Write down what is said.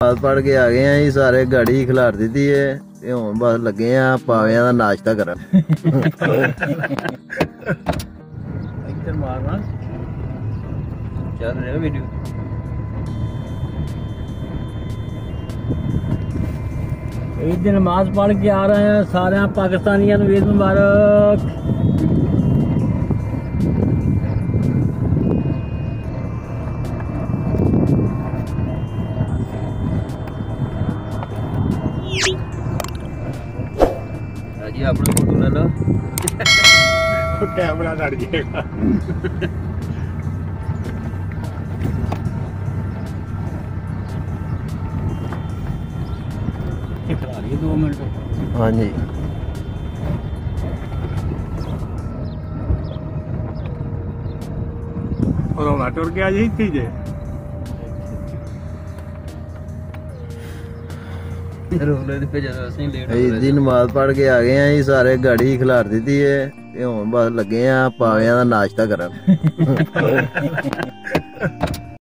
ਬਾਤ ਪੜ ਕੇ ਆ ਗਏ ਆ ਜੀ ਸਾਰੇ ਗਾੜੀ ਖਿਲਾਰ ਦਿੱਤੀ ਏ ਤੇ ਹੁਣ ਬਸ ਲੱਗੇ ਆ ਪਾਵਿਆਂ ਦਾ ਨਾਸ਼ਤਾ ਕਰਨ ਇੱਧਰ ਮਾਰਨਾ ਚੱਲ ਰਿਹਾ ਵੀਡੀਓ ईद दिन नमाज पढ़ के आ रहे हैं सारे पाकिस्तानियों ਨੂੰ ईद मुबारक હજી આપણે ફોટો લેલો કેમેરા ચડ જાયેગા कितना ये दो मिनट हाँ जी और हम आज ही थी जे ਰੋਲੇ ਦੇ ਅਸੀਂ ਲੇਟ ਨਮਾਜ਼ ਪੜ ਕੇ ਆ ਗਏ ਆ ਜੀ ਸਾਰੇ ਗਾੜੀ ਖਿਲਾਰ ਦਿੱਤੀ ਏ ਤੇ ਹੁਣ ਬਸ ਲੱਗੇ ਆ ਪਾਵਿਆਂ ਦਾ ਨਾਸ਼ਤਾ ਕਰਨ।